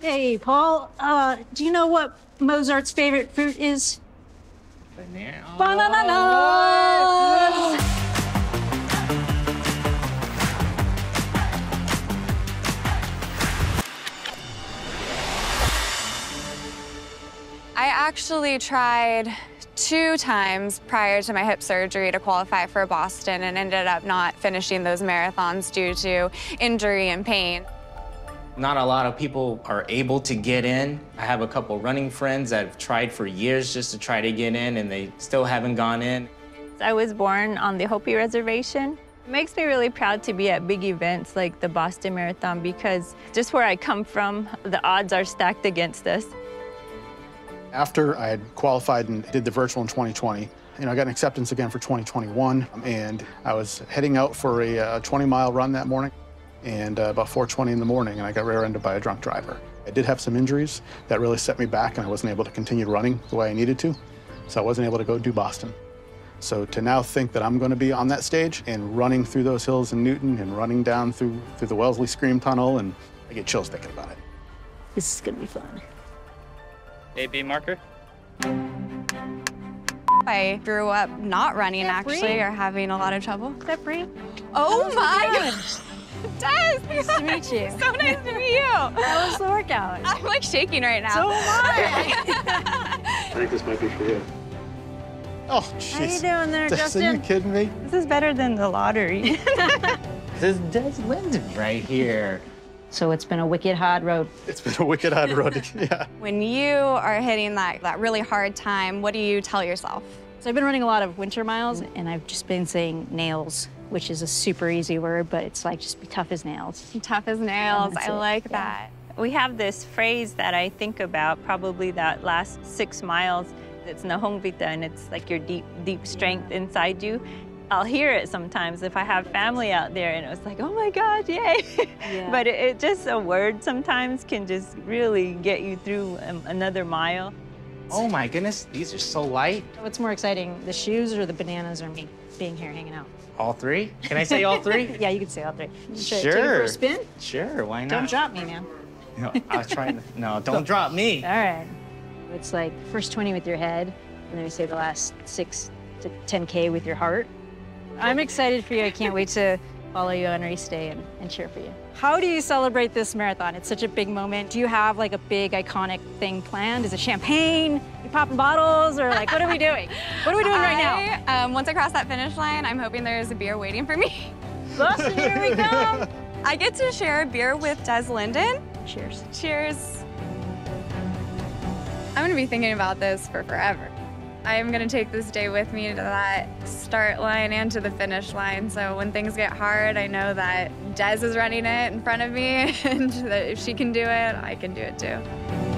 Hey, Paul, uh, do you know what Mozart's favorite fruit is? Banana. Bananas! I actually tried two times prior to my hip surgery to qualify for Boston and ended up not finishing those marathons due to injury and pain. Not a lot of people are able to get in. I have a couple running friends that have tried for years just to try to get in and they still haven't gone in. I was born on the Hopi Reservation. It makes me really proud to be at big events like the Boston Marathon because just where I come from, the odds are stacked against us. After I had qualified and did the virtual in 2020, you know, I got an acceptance again for 2021, and I was heading out for a uh, 20-mile run that morning, and uh, about 4:20 in the morning, and I got rear-ended by a drunk driver. I did have some injuries that really set me back, and I wasn't able to continue running the way I needed to, so I wasn't able to go do Boston. So to now think that I'm going to be on that stage and running through those hills in Newton and running down through through the Wellesley Scream Tunnel, and I get chills thinking about it. This is gonna be fun. AB marker. I grew up not running Yeah, actually Bree. or having a lot of trouble. Is that Bree? Oh my it going? gosh! Des! Nice to meet you. so nice to meet you. How was the workout? I'm like shaking right now. So am I. I think this might be for you. Oh, jeez. How you doing there, Justin? Are you kidding me? This is better than the lottery. This is Des Linden right here. So it's been a wicked hard road. It's been a wicked hard road. yeah. When you are hitting that, that really hard time, what do you tell yourself? So I've been running a lot of winter miles, and I've just been saying nails, which is a super easy word, but it's like just be tough as nails. Tough as nails. I it, like yeah. that. we have this phrase that I think about probably that last six miles. It's Nahongvita, and it's like your deep, deep strength inside you. I'll hear it sometimes if I have family out there, and it was like, oh my God, yay! Yeah. but it, it just a word sometimes can just really get you through another mile. Oh my goodness, these are so light. What's more exciting, the shoes or the bananas or me being here hanging out? All three? Can I say all three? Yeah, you can say all three. Should I Take it for Sure. a spin? Sure, why not? Don't drop me, man. No, I was trying to. No, don't drop me. All right. It's like first 20 with your head, and then we say the last six to 10K with your heart. I'm excited for you. I can't wait to follow you on race day and, and cheer for you. How do you celebrate this marathon? It's such a big moment. Do you have like a big iconic thing planned? Is it champagne? You popping bottles? Or like, what are we doing? What are we doing right now? Um, once I cross that finish line, I'm hoping there's a beer waiting for me. Boston, here we come. I get to share a beer with Des Linden. Cheers. Cheers. I'm gonna be thinking about this for forever. I'm gonna take this day with me to that start line and to the finish line. So when things get hard, I know that Des is running it in front of me, and that if she can do it, I can do it too.